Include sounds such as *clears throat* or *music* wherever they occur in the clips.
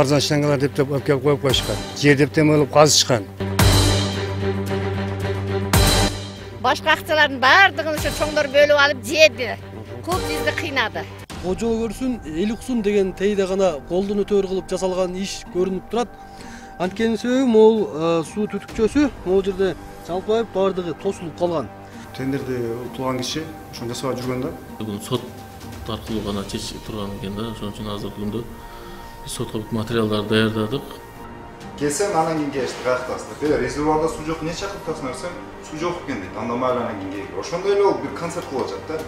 арзан штангалар деп деп әкеліп қойып қойышқан жер деп те қылып қазышқан башка акчалардын баардыгын ошо чоңдор бөлүп алып жеди көп бизди кыйнады кожо көрсүн эл уксун деген тейде гана колдон өтөөр кылып жасалган иш көрүнүп турат анткенин себеби могул суу түтүкчөсү могул жерде жалпайып баардыгы тосулуп калган тендерди утулган киши ошону жасабай жүргөн да бүгүн сот аркылуу гана чечип турган экен да ошон үчүн азыркы күндө биз сотко бүт материалдарды даярдадык келсем анан кийин келишти каяктасыздар дейт резервуарда суу жок эмне чакырып турасыңар десем суу жок экен дейт анда майра анан кийин келгиле ошондой эле болуп бир концерт кылып атышат да.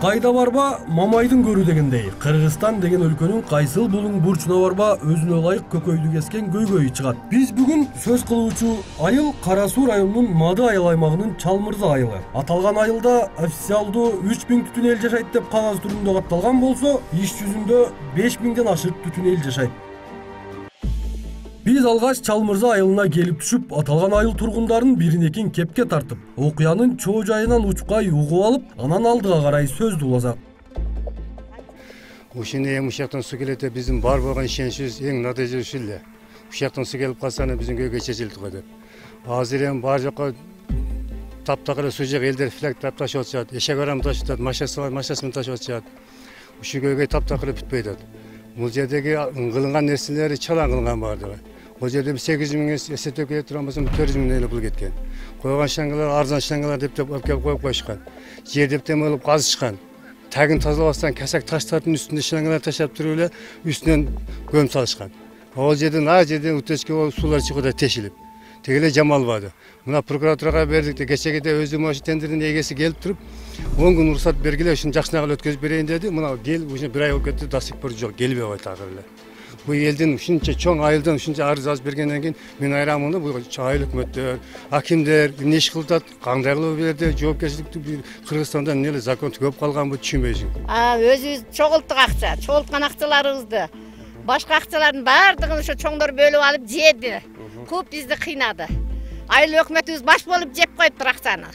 Кайда барба мамайдын көрү дегендей кыргызстан деген өлкөнүн кайсыл булуң бурчуна барба өзүнө ылайык көкөйдү кескен көйгөйү чыгат биз бүгүн сөз кылуучу айыл кара суу мады айыл аймагынын чалмырза айылы. Аталган айылда официалдуу үч миң түтүн эл жашайт деп кагаз түрүндө катталган болсо иш жүзүндө беш миңден ашык түтүн эл жашайт биз алгач чалмырза айылына келип түшүп аталган айыл тургундарын бирин экин кепке тартып окуянын чоо жайынан учпай угуп алып анан алдыга карай сөздү уласак ушуну эми ушуяктан суу келет деп биздин бар болгон ишеничибиз эң надежда ушул эле. Ушуяктан суу келип калса анан биздин көйгөй чечилет го деп. Азыр эми баары жака таптак эле суу жок элдер фляг ташып атышат эшек арам ташып бар машинасы менен ташып атышат. Ушул көйгөй таптак эле бүтпөй атат. Бул жердеги кылынган нерселери чалаң кылынган баардыгы бул жерде бир сегиз жүз миң эсептеп келе турган болсом төрт жүз эле пул кеткен койгон штангалар арзан штангалар деп деп әкелип коюп коюшкан жер деп теме кылып казышкан тагын тазалабастан кесек таштардын үстүнө штангалар таштап туруп эле үстүнөн көм салышкан ал жерден ал жерден утечка болуп суулар чыгып атат тешилип тиги эле жамалбады мына прокуратурага бердик де кечеге өзү ошо тендердин эгеси келип туруп он күн уруксат бергиле ушуну жакшынакы эле өткөзүп берейин деди мына келип уже бир ай болуп кетти до сих пор жок келбей койт акыры эле бул элдин ушунча чоң айылдан ушунча арыз жазып бергенден кийин мен айырамын да бул айыл өкмөттөр акимдер эмне иш кылып атат кандай кылып жоопкерчиликтүү бир кыргызстанда эмне эле закон көп калганбы түшүнбөй жүрүм өзүбүз чогулттук акча чогулткан акчаларыбызды башка акчалардын баардыгын ошо чоңдор бөлүп алып жеди көп бизди кыйнады айыл өкмөтүбүз баш болуп жеп коюптур акчаны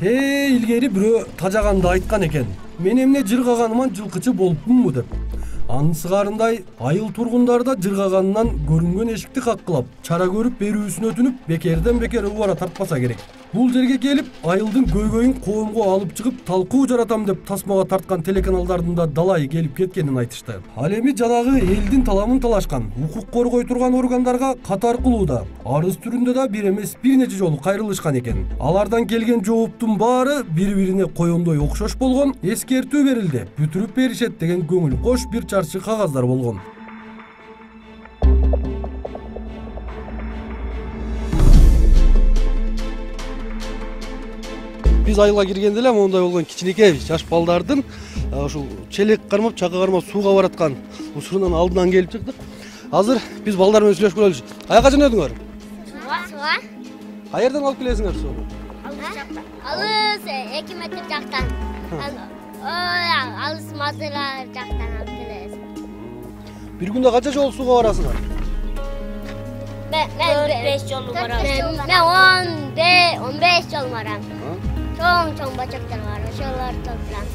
тээ илгери бирөө тажаганда айткан экен мен эмне жыргаганыма жылкычы болуппунбу деп. Анын сыгарындай айыл тургундары да жыргаганынан көрүнгөн эшикти каккылап чара көрүп берүүсүн өтүнүп бекерден бекер убара тартпаса керек. Бул жерге келип айылдын көйгөйүн коомго алып чыгып талкуу жаратам деп тасмага тарткан телеканалдардын да далайы келип кеткенин айтышты. Ал эми жанагы элдин таламын талашкан укук коргой турган органдарга катар кылууда арыз түрүндө да бир эмес бир нече жолу кайрылышкан экен алардан келген жооптун баары бири бирине коёндой окшош болгон эскертүү берилди бүтүрүп беришет деген көңүл кош бир чарчы кагаздар болгон биз айылга киргенде эле моундай болгон кичинекей жаш балдардын ушул челек кармап чака кармап сууга бараткан учурунун алдынан келип чыктык. Азыр биз балдар менен сүйлөшүп көрөлүчү каяка жөнөдүңөр? Сууга сууга каерден алып келесиңер сууну алыс жактан. Алыс эки метр жактан. Ой алыс мазылар жактан алып келебиз бир күндө канча жолу сууга барасыңар? Мен төрт беш жолу барабыз мен он он беш жолу барам. Чоң чоң бачактар бар ошолорду толтурам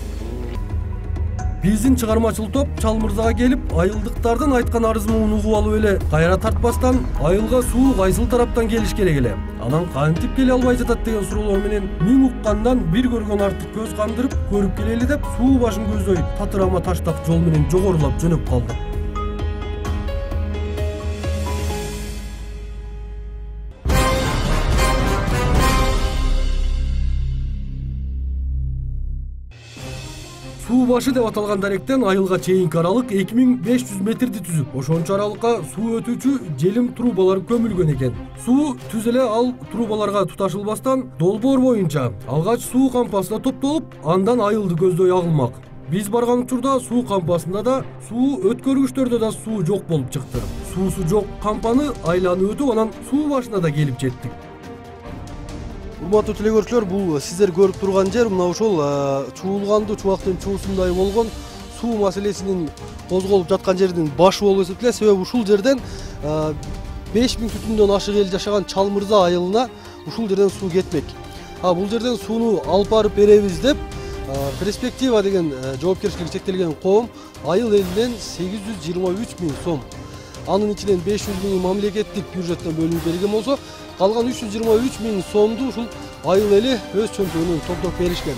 биздин чыгармачыл топ чалмырзага келип айылдыктардын айткан арыз муңун угуп алып эле кайра тартпастан айылга суу кайсыл тараптан келиш керек эле анан кантип келе албай жатат деген суроолор менен миң уккандан бир көргөн артык көз кандырып көрүп келели деп суу башын көздөй татырама таштак жол менен жогорулап жөнөп калдык суу башы деп аталган даректен айылга чейинки аралык эки миң беш жүз метрди түзүп ошончо аралыкка суу өтүүчү желим трубалар көмүлгөн экен. Суу түз эле ал трубаларга туташылбастан долбоор боюнча алгач суу кампасына топтолуп андан айылды көздөй агылмак. Биз барган учурда суу кампасында да суу өткөргүчтөрдө да суу жок болуп чыкты. Суусу жок кампаны айланып өтүп анан суу башына да келип жеттик. Урматтуу теле көрүүчүлөр бул сиздер көрүп турган жер мына ушул э, чуулганды чубактын чуусундай болгон суу маселесинин козголуп жаткан жердин башы болуп эсептелет себеби ушул жерден беш миң түтүндөн ашык эл жашаган чал мырза айылына ушул жерден суу кетмек а бул жерден сууну алып барып беребиз деп э, перспектива деген э, жоопкерчилиги чектелген коом айыл элинен сегиз жүз жыйырма үч миң сом анын ичинен беш жүз миңи мамлекеттик бюджеттен бөлүнүп берилген болсо калган үч жүз жыйырма үч миң сомду ушул айыл эли өз чөнтөгүнөн топтоп беришкен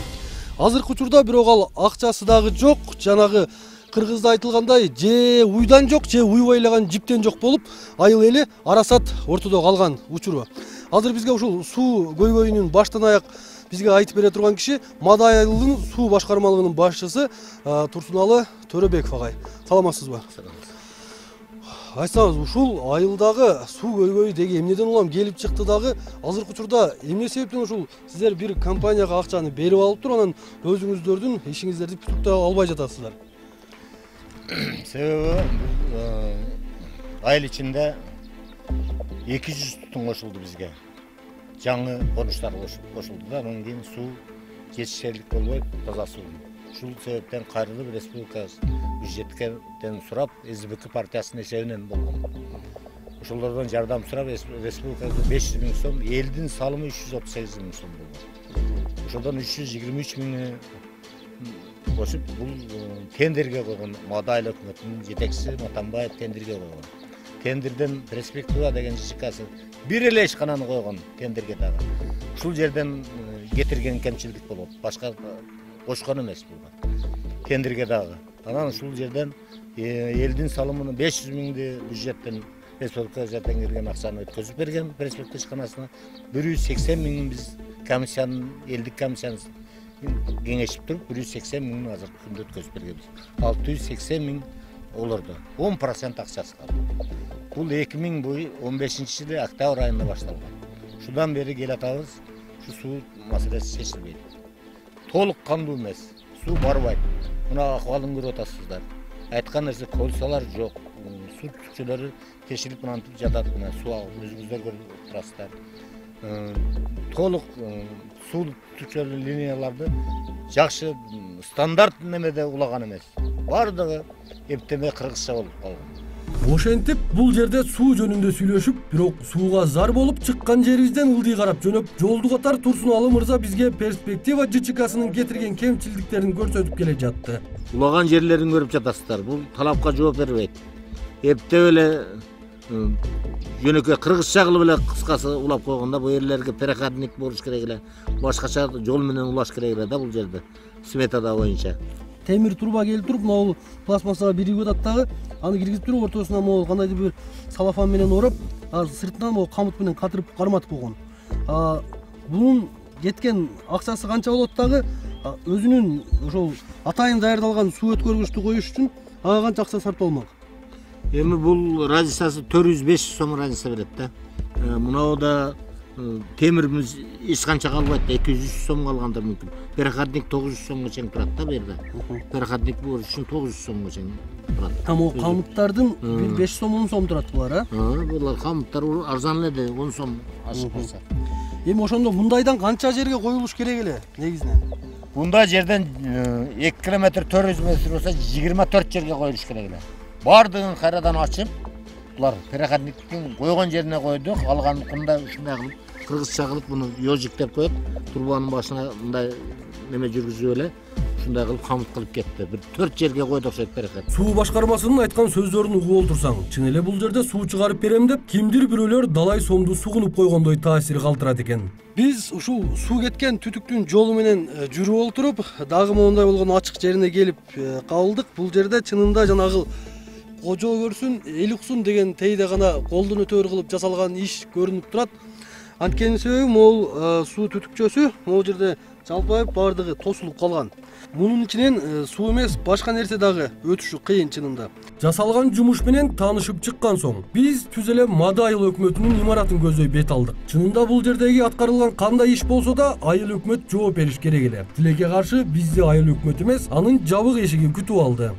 азыркы учурда бирок ал акчасы дагы жок жанагы кыргызда айтылгандай же уйдан жок же уй байлаган жиптен жок болуп айыл эли арасат ортодо калган учуру азыр бизге ушул суу көйгөйүнүн баштан аяк бизге айтып бере турган киши мадай айылынын суу башкармалыгынын башчысы турсуналы төрөбеков агай саламатсызбы айтсаңыз ушул айылдагы суу көйгөйү деги эмнеден улам келип чыкты дагы азыркы учурда эмне себептен ушул сиздер бир компанияга акчаны берип алып туруп анан өзүңүздөрдүн ишиңиздерди бүтүктөй албай жатасыздар? *clears throat* Себеби бул айыл ичинде эки жүз түтүн кошулду бизге. Жаңы конуштар кошулду да анан кийин суу жетишерлик болбой таза суу ушул себептен кайрылып республика бюджеттен сурап сбк партиясынын эсебинен болгон ошолордон жардам сурап республикага беш жүз миң сом элдин салымы үч жүз отуз сегиз миң сом болгон жыйырма үч миңи кошуп бул тендерге койгон маада айыл өкмөтүнүн жетекчиси матанбаев тендерге койгон. Тендерден перспектива деген жшксы бир эле ишкананы койгон тендерге дагы. Ушул жерден кетирген кемчилдик болот. Башка кошкон эмес буга тендерге дагы анан ушул жерден элдин салымын беш жүз миңди бюджеттен республика бюджеттен кирген акчаны өткөзүп берген перспектива ишканасына бир жүз сексен миңин биз комиссиянын элдик комиссияны кеңешип туруп бир жүз сексен миңин азыркы күндө өткөзүп бергенбиз алты жүз сексен миң олордо он процент акчасы калды бул эки миң он бешинчи жылы октябрь айында башталган ушудан бери келатабыз ушу суу маселеси чечилбейт толук кандуу эмес суу барбайт мына акыбалын көрүп атасыздар айткан нерсе колсалар жок суу түтүкчөлөрү тешилип мынантип жатат мына суу агып өзүңүздөр көрүп турасыздар толук суу түтүкчөлүү линияларды жакшы стандарт немеде улаган эмес баардыгы эптеме кыргызча болуп калган ошентип бул жерде суу жөнүндө сүйлөшүп бирок сууга зар болуп чыккан жерибизден ылдый карап жөнөп жолду катар турсуналы мырза бизге перспектива жчксынын кетирген кемчилдиктерин көрсөтүп келе жатты улаган жерлерин көрүп жатасыздар бул талапка жооп бербейт эптеп эле жөнөкөй кыргызча кылып эле кыскасы улап койгон да бул жерлерге переходник болуш керек эле башкача жол менен улаш керек эле да бул жерде сметада боюнча темир труба келип туруп могул пластмассага биригип атат дагы аны киргизип туруп ортосуна могул кандайдыр бир салофан менен ороп сыртынан могу камыт менен катырып карматып койгон бунун кеткен акчасы канча болот дагы? Өзүнүн ошол атайын даярдалган суу өткөргүчтү коюш үчүн ага канча акча сарпталмак эми бул разницасы төрт жүз беш жүз сом разница берет да. Мынабуда темирибиз эч канча калбайт да эки жүз үч жүз сом калгандыр мүмкүн переходник тогуз жүз сомго чейин турат да бу жерде переходник болуш үчүн тогуз жүз сомго чейин турат а могу камыттардын бир беш сом он сом турат булар э булар камыттар арзан эле да он сом ашык калса эми ошондо мындайдан канча жерге коюлуш керек эле негизинен мындай жерден эки километр төрт жүз метр болсо жыйырма төрт жерге коюлуш керек эле баардыгын кайрадан ачып булар переходниктин койгон жерине койду калганын кумдай ушундай кылып кыргызча кылып муну ежик деп коет трубанын башына мындай неме жүргүзүп эле ушундай кылып камыт кылып кетти бир төрт жерге койду окшойт переход суу башкармасынын айткан сөздөрүн угуп олтурсаң чын эле бул жерде суу чыгарып берем деп кимдир бирөөлөр далай сомду сугунуп койгондой таасир калтырат экен биз ушул суу кеткен түтүктүн жолу менен жүрүп олтуруп дагы моундай болгон ачык жерине келип калдык бул жерде чынында жанагы кожо көрсүн эл уксун деген тейде гана колдон өтөөр кылып жасалган иш көрүнүп турат анткенин себеби могул суу түтүкчөсү могул жерде жалпайып баардыгы тосулуп калган. Мунун ичинен суу эмес башка нерсе дагы өтүшү кыйын чынында. Жасалган жумуш менен таанышып чыккан соң биз түз эле маада айыл өкмөтүнүн имаратын көздөй бет алдык. Чынында бул жердеги аткарылган кандай иш болсо да айыл өкмөт жооп бериш керек эле. Тилекке каршы бизди айыл өкмөт эмес анын жабык эшиги күтүп алды.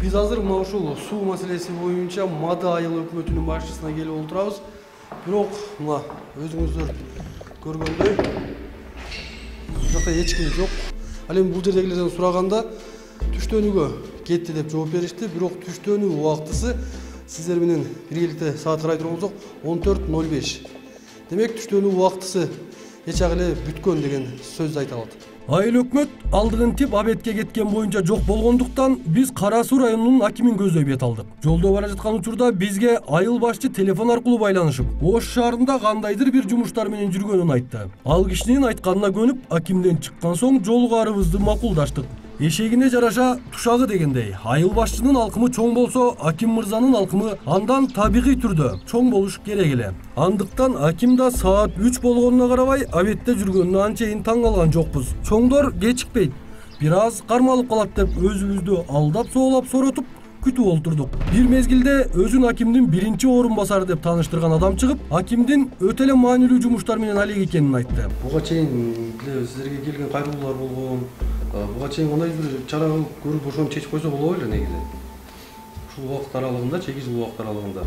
Биз азыр мына ушул суу маселеси боюнча маада айыл өкмөтүнүн башчысына келип олтурабыз. Бирок мына өзүңүздөр көргөндөй бул жакта эч ким жок ал эми бул жердегилерден сураганда түштөнүүгө кетти деп жооп беришти бирок түштөнүү убактысы сиздер менен биргеликте саат карай болсок он төрт ноль беш демек түштөнүү убактысы эч ак эле бүткөн деген сөздү айта алат айыл өкмөт алдыгынтип абедке кеткен боюнча жок болгондуктан биз кара суу районунун акимин көздөй бет алдык жолдо бара жаткан учурда бизге айыл башчы телефон аркылуу байланышып ош шаарында кандайдыр бир жумуштар менен жүргөнүн айтты. Ал кишинин айтканына көнүп акимден чыккан соң жолугаарыбызды макулдаштык. Эшегине жараша тушагы дегендей айыл башчынын алкымы чоң болсо аким мырзанын алкымы андан табигый түрдө чоң болуш керек эле андыктан аким да саат үч болгонуна карабай абедте жүргөнүнө анчейин таң калган жокпуз чоңдор кечикпейт бир аз кармалып калат деп өзүбүздү алдап соолап соротуп күтүп олтурдук бир мезгилде өзүн акимдин биринчи орун басары деп тааныштырган адам чыгып акимдин өтө эле маанилүү жумуштар менен алек экенин айтты буга чейин тиле сиздерге келген кайрылуулар болгон буга чейин кандай бир чара көрүп ошону чечип койсо болобу эле негизи ушул убакыт аралыгында чеги жыл убакыт аралыгында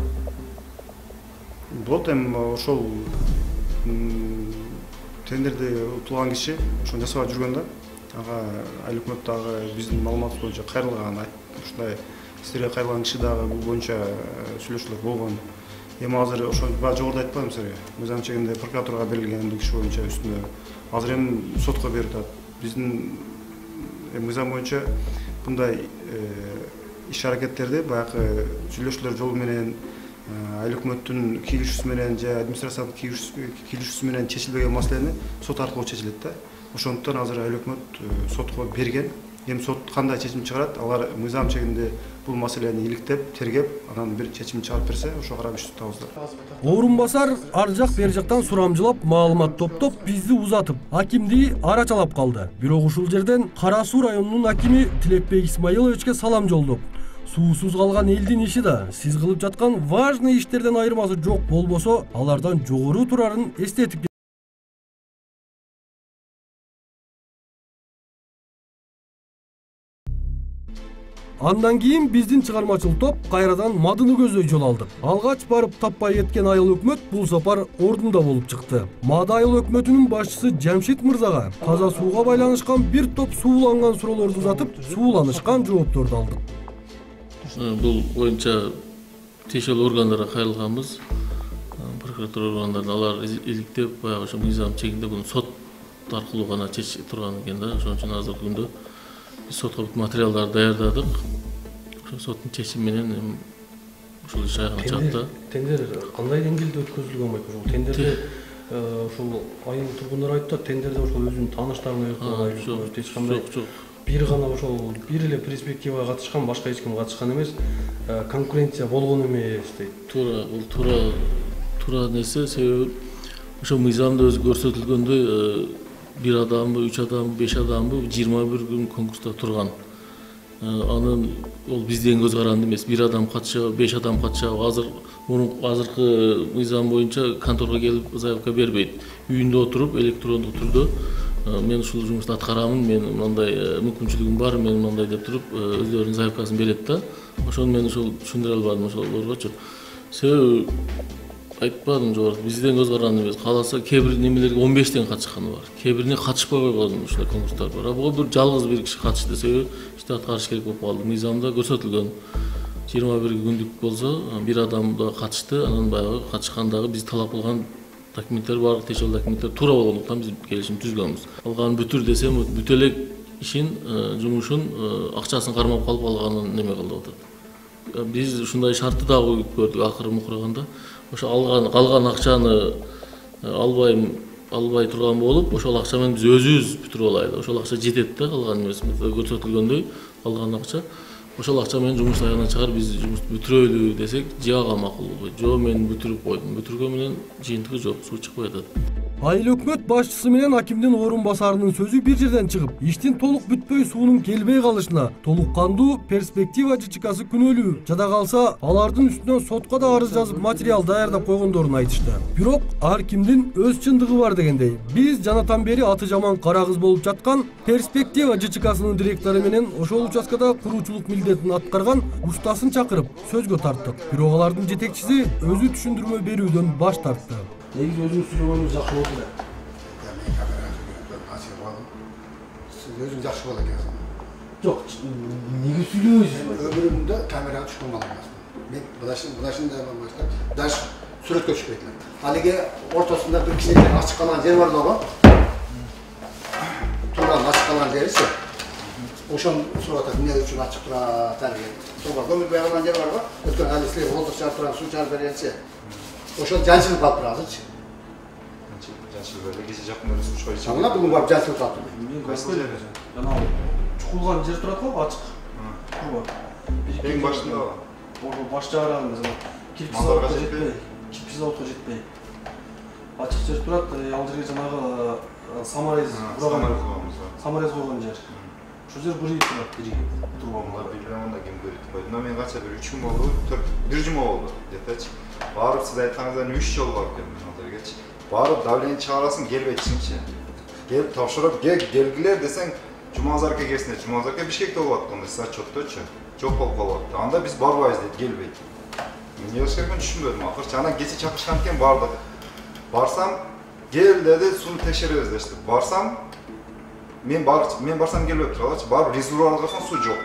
болот эми ошол м, тендерди утулган киши ошону жасабай жүргөн да ага айыл өкмөт дагы биздин маалыматыбыз боюнча кайрылган айт- ушундай сиздерге кайрылган киши дагы бул боюнча сүйлөшүүлөр болгон эми азыр ошо баягы жогоруда айтпадымбы силерге мыйзам чегинде прокуратурага берилген бул киши боюнча үстүндө азыр эми сотко берип атат биздин эми мыйзам боюнча мындай иш аракеттерди баягы сүйлөшүүлөр жолу менен айыл өкмөттүн кийлешүүсү менен же администрациянын кийлешүүсү менен чечилбеген маселени сот аркылуу чечилет да. Ошондуктан азыр айыл өкмөт сотко берген. Эми сот кандай чечим чыгарат алар мыйзам чегинде бул маселени иликтеп тергеп анан бир чечим чыгарып берсе ошого карап иш тутабыздар орун басар ар жак бери жактан сурамжылап маалымат топтоп бизди узатып акимди арачалап калды бирок ушул жерден кара суу районунун акими тилекбек исмаиловичке салам жолдоп суусуз калган элдин иши да сиз кылып жаткан важный иштерден айырмасы жок болбосо алардан жогору турарын эстетип андан кийин биздин чыгармачыл топ кайрадан мадыны көздөй жол алдык алгач барып таппай кеткен айыл өкмөт бул сапар ордунда болуп чыкты мады айыл өкмөтүнүн башчысы жамшит мырзага таза сууга байланышкан бир топ сууланган суроолорду узатып сууланышкан жоопторду алдык Э, бул боюнча тиешелүү органдарга кайрылганбыз Э, прокуратура органдарына алар иликтеп баягы ошо мыйзам чегинде буну сот аркылуу гана чече турган экен да ошон үчүн азыркы күндө бүт материалдарды даярдадык. Ошо соттун чечими менен ушул иш аягына да тендер кандай деңгээлде өткөзүлгөн байке ушул тендерде ушул айыл тургундары айтып атат тендерде ошол өзүнүн тааныштарын А, жок эч кандай жок жок бир гана ошол бир эле перспективага катышкан башка эч ким катышкан эмес. Э, конкуренция болгон эмес дейт. Туура бул туура туура нерсе себеби ошо мыйзамда өзү көрсөтүлгөндөй бир адамбы үч адамбы беш адамбы жыйырма бир күн конкурста турган анын ол бизден көз каранды эмес бир адам катышабы беш адам катышабы азыр мурунку азыркы мыйзам боюнча конторго келип заявка бербейт үйүндө отуруп электрондук түрдө мен ушул жумушту аткарамын мен мындай мүмкүнчүлүгүм бар мен мындай деп туруп өздөрүнүн заявкасын берет да ошону мен ушул түшүндүрө албадым ошолоргочу себеби айтпадым жогоруда бизден көз каранды эмес кааласа кээ бир немелерге он бештен катышканы бар. Кээ бирине катышпай койгон ушундай конкурстар бар. А буга бир жалгыз бир киши катышты себеби ишти аткарыш керек болуп калды мыйзамда көрсөтүлгөн жыйырма бир күндүк болсо бир адам да катышты анан баягы катышкандагы биз талап кылган документтер баардык тиешелүү документтер туура болгондуктан биз келишим түзгөнбүз. Алганын бүтүр десем бүт элек ишин жумушун акчасын кармап калып алганын неме кылып атат? Биз ушундай шартты дагы көрдүк акыры мукураганда ошо алган калган акчаны э, албайм албай турган болуп ошол акча менен биз өзүбүз бүтүрүп алайлы ошол акча жетет да калган эмесибизде көрсөтүлгөндөй калган акча. Ошол акча менен жумушту аягына чыгарып биз жумушту бүтүрөлү десек же ага макул жок мен бүтүрүп койдум бүтүргөн менен жыйынтыгы жок суу чыкпай атат. Айыл өкмөт башчысы менен акимдин орун басарынын сөзү бир жерден чыгып иштин толук бүтпөй суунун келбей калышына толук кандуу перспектива жчксы күнөөлүү жада калса алардын үстүнөн сотко да арыз жазып материал даярдап койгондорун айтышты бирок ар кимдин өз чындыгы бар дегендей биз жанатан бери аты жаман кара кыз болуп жаткан перспектива жчксынын директору менен ошол участкада куруучулук милдетин аткарган устасын чакырып сөзгө тарттык бирок алардын жетекчиси өзү түшүндүрмө берүүдөн баш тартты Dedik özün sürüğünü yaxşı oldu. Yani kamera ben asıl oldum. Siz özün yaxşı oldu gözüm. Yok, niye sürüyorsunuz? Öbürümde kamera çıkmamalı Ben bulaşın, bulaşın da hemen başlar. Ders sürat göçüp etmem. Halige ortasında bir kişilik açık kalan yer var baba. Turan açık kalan yer ise. Oşan surata ne üçün açık turan terbiye. Sonra komik bir alan yer var bak. Ötken halisli, volta çarptıran, su çarptıran yer. Ошол жанчылып калып тур азырчы жанчылбек эле кече жакында эле суу чыгып Ана мына бүгүн барып жанчылып калыптыр мен жери? жанагы чукулган жер турат го ачык. Турба эң башында баш жагырагында жана кирпич жетпей? кирпич заводко жетпей. Ачык жер турат э, ал жерге жанагы саморез ураган саморез койгон жер. Ошол жер бырыйып турат ириги турбамдар билбейм анда ким көрүп койду мына мен канча бир үч күн болду төрт бир жума болду где точи барып сиз айтканыңыздан үч жолу барып келдим ал жергечи барып давление чыгарасың келбейт келип тапшырып кел келгиле десең жумазарка келсин дейт жумазарка бишкекте болуп аткан сиз отчетточу жок болуп калып атты анда биз барбайбыз дейт келбейт эмне кылыш керекин түшүнбөдүм акырчы анан кече чакырышкан экен бардык барсам кел деди сууну текшеребиз дешти барсам мен бар мен барсам келбептир алачы барып резервуарға барсам суу жок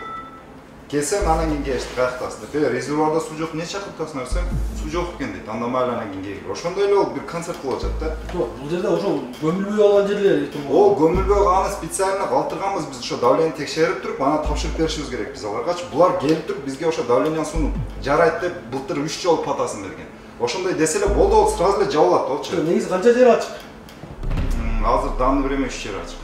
келсем анан кийин келишти каяктасыз деп е резервуарда суу жок эмне чакырып турасыңар десем суу жок экен дейт анда майра анан кийин келгиле ошондой эле болуп бир концерт кылып атышат да. Жок бул жерде ошол көмүлбөй калган жерлер ол көмүлбөй аны специально калтырганбыз биз ошо давление текшерип туруп анан тапшырып беришибиз керек биз аларгачы булар келип туруп бизге ошо давление сууну жарайт деп былтыр үч жолу патасын берген. Ошондой десе эле болду ол сразу эле жабылат болчу негизи канча жер ачык? Азыр в данный время үч жер ачык.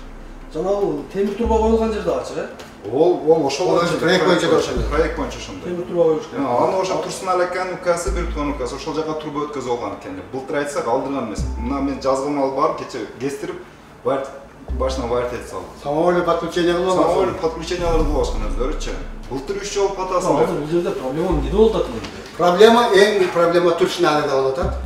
Жанагы темир турба коюлган жерде ачык э ол ол ошол проект боюнча ошондой. проект боюнча ошондой темир турба коюшкан аны ошо турсунали аканын укасы бир тууган укасы ошол жака труба өткөзүп алган экен былтыр айтсак алдырган эмес мына мен жазгым алып барып кече кестирип башына варить этип салдым самовольный подключение кылып алган самовольный подключенияларды кылып алышкан өздөрүчү былтыр үч жолу патасын азыр бул жерде проблема эмнеде болуп атат проблема эң проблема туршиналида болуп атат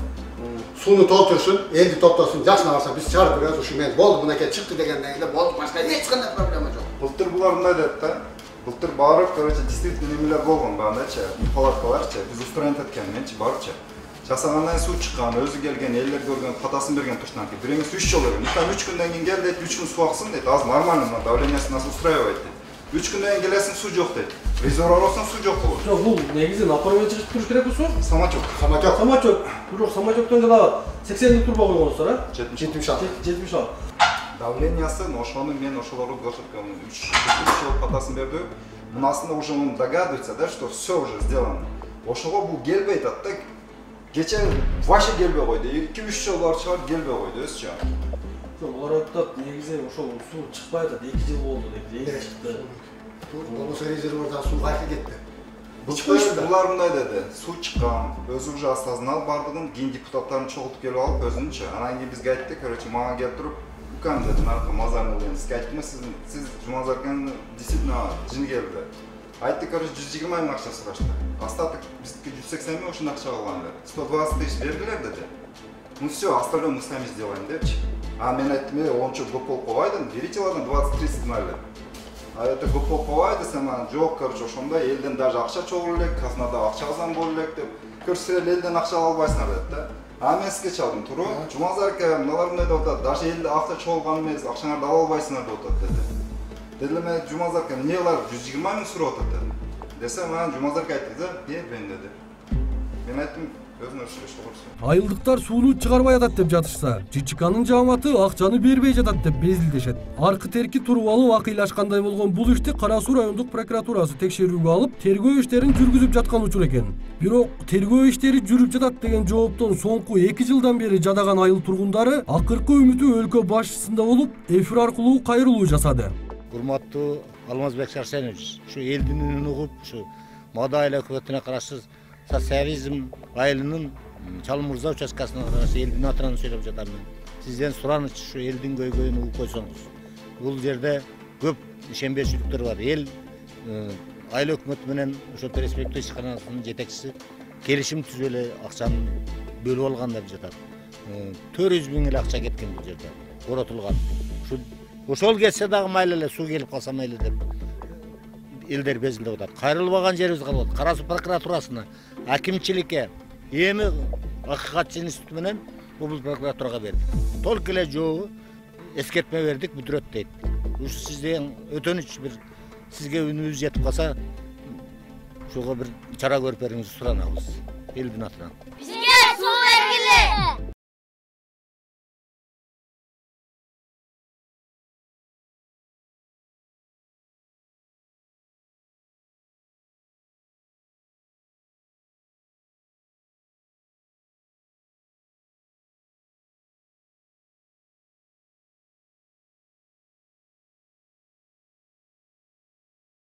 сууну толтурушун элди топтосун жашына барса биз чыгарып беребиз ушу мен болду мынакей чыкты дегенден кийин болду башка эч кандай проблема жок былтыр булар мындай дедит да былтыр барып короче действительно немелер болгон баягындайчы палаткаларчы биз устранить эткенменчи барыпчы кийин суу чыккан өзү келген элдер көргөн патасын берген точно бир эмес үч жолу берген итам үч күндөн кийин кел дейт үч күн суу аксын дейт азыр нормально мына давлениеси нас устраивает дейт үч күндөн кийин келесиң суу жок дейт резервуар болсоң суу жок болот жок бул негизи напормен чыгып туруш керек суу самочок самотек самочок бирок самочоктон жанагы сексендик турба койгонсуз а жетимиш алты жетимиш алты давлениясын ошону мен ошолорду көрсөткөм үч жолу патасын берди мынасында уже он догадывается да что все уже сделано ошого бул келбей атат да кече вообще келбей койду эки үч жолу барып чыгарып келбей койду өзүчү айтып атат негизи ошол суу чыкпай атат эки жыл болду дейт эки чыкты болбосо резервуардан суу кайка кетти булар мындай деди суу чыккан. Өзү уже осознал баардыгын кийин депутаттарын чогултуп келип алып өзүнчү анан кийин бизге айтты. Короче мага келип туруп укам деди наркы мазарный деген сизге айттым сиз жумазарканын действительно жини келди айтты короче жүз жыйырма миң акча сурашты остаток биздики жүз сексен миң ошондой акча калган деп сто двадцать тысяч бергиле деди ну все остальное мы сами сделаем депчи а мен айттым э ончо көп дедим берите ладно двадцать тридцать ноль а это көп болуп калбайбы десем анан жок короче ошондой элден даже акча чогуу элек казнада акча азан боло элек деп короче силер элден акча ала албайсыңар дедит да а мен сизге чалдым туура жумазарка мыналар мындай деп атат даже элде акча чогулган эмес акчаңарды ала албайсыңар деп атат деди деди эле мен жумазарка эмне алар жүз жыйырма миң сурап атат дедим десем анан жумазарка айтты да бербейм деди мен айттым айылдыктар сууну чыгарбай атат деп жатышса жчкнын жамааты акчаны бербей жатат деп безилдешет аркы терки туруп акыйлашкандай болгон бул ишти кара суу райондук прокуратурасы текшерүүгө алып тергөө иштерин жүргүзүп жаткан учур экен. Бирок тергөө иштери жүрүп жатат деген жооптон соңку эки жылдан бери жадаган айыл тургундары акыркы үмүтү өлкө башчысында болуп эфир аркылуу кайрылуу жасады. Урматтуу алмазбек шарсенович ушу элдин үнүн угуп ушу мода айыл өкмөтүнө карашы социализм айылынын чалым мырза участкасына карашы элдин атынан сүйлөп жатам мен сизден сураныч ушу элдин көйгөйүн угуп койсоңуз бул жерде көп ишенбешүүлүктөр бар. Эл айыл өкмөтү менен ошо перспектива ишканасынын жетекчиси келишим түзүп эле акчаны бөлүп алган деп жатат төрт жүз миң эле акча кеткен бул жерде коротулган ушу ошол кетсе дагы майлы эле суу келип калса мейли деп элдер безилдеп атат кайрылбаган жерибиз калып атат кара суу прокуратурасына акимчиликке эми акыйкатчы институту менен облус прокуратурага бердик только эле жообу эскертме бердик бүтүрөт дейт ушу сизден өтөнүч бир сизге үнүбүз жетип калса ушуга бир чара көрүп берүүңүздү суранабыз элдин атынан.